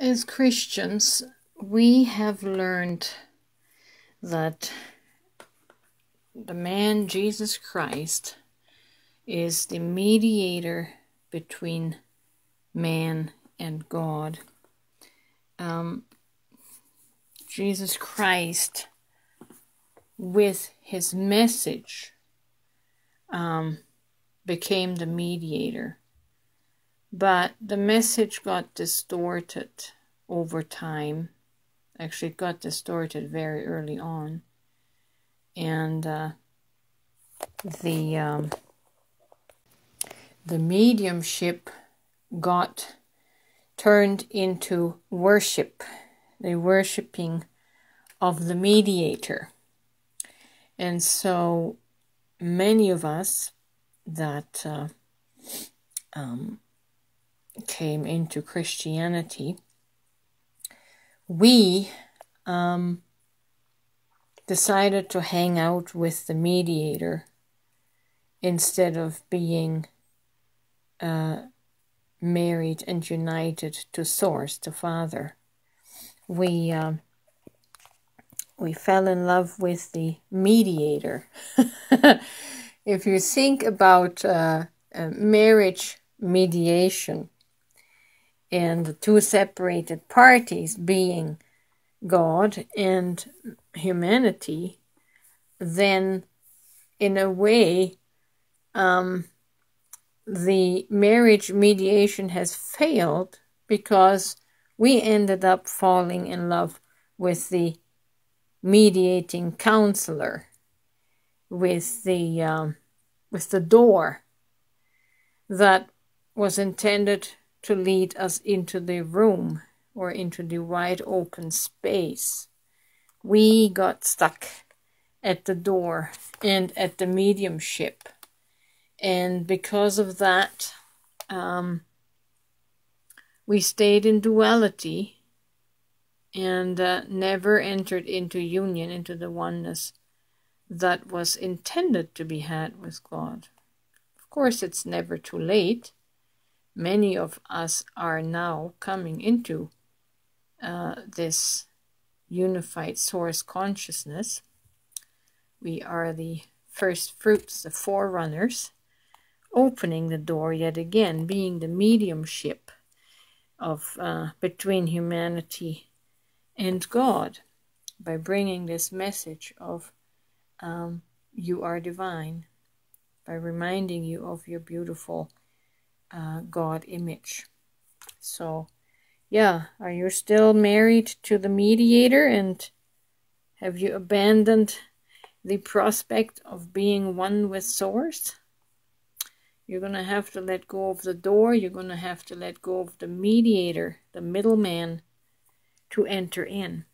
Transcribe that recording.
As Christians, we have learned that the man Jesus Christ is the mediator between man and God. Um, Jesus Christ, with his message, um, became the mediator. But the message got distorted over time. Actually, it got distorted very early on. And uh, the um, the mediumship got turned into worship, the worshipping of the mediator. And so many of us that uh, um, came into Christianity, we um, decided to hang out with the mediator instead of being uh, married and united to Source, to Father. We um, we fell in love with the mediator. if you think about uh, marriage mediation and the two separated parties being God and humanity, then in a way, um, the marriage mediation has failed because we ended up falling in love with the mediating counselor, with the um, with the door that was intended to lead us into the room or into the wide open space. We got stuck at the door and at the mediumship and because of that, um, we stayed in duality and uh, never entered into union, into the oneness that was intended to be had with God. Of course, it's never too late. Many of us are now coming into uh, this unified source consciousness. We are the first fruits, the forerunners opening the door yet again, being the mediumship of uh, between humanity and God by bringing this message of um, you are divine, by reminding you of your beautiful uh, God image. So, yeah, are you still married to the mediator and have you abandoned the prospect of being one with Source? You're going to have to let go of the door. You're going to have to let go of the mediator, the middleman, to enter in.